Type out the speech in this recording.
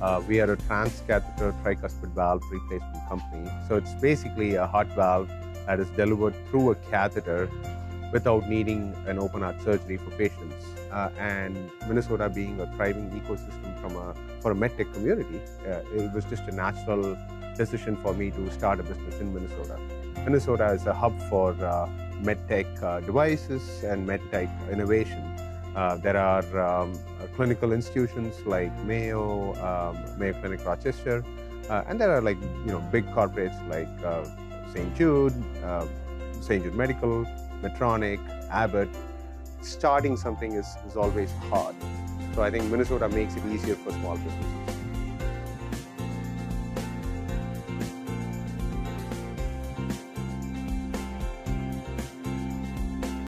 Uh, we are a transcatheter tricuspid valve replacement company. So it's basically a heart valve that is delivered through a catheter without needing an open heart surgery for patients. Uh, and Minnesota being a thriving ecosystem from a for a medtech community, uh, it was just a natural decision for me to start a business in Minnesota. Minnesota is a hub for uh, medtech uh, devices and medtech innovation. Uh, there are um, uh, clinical institutions like Mayo, um, Mayo Clinic Rochester, uh, and there are like you know big corporates like uh, St. Jude, uh, St. Jude Medical, Medtronic, Abbott. Starting something is, is always hard. So I think Minnesota makes it easier for small businesses.